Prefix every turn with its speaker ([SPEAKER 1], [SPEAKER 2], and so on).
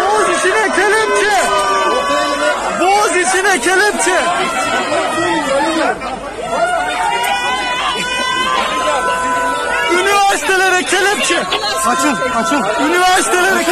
[SPEAKER 1] Boğaz içine kelepçe. Boğaz içine kelepçe. Üniversitelere kelepçe. Açıl, açıl. Üniversitelere kelepçe.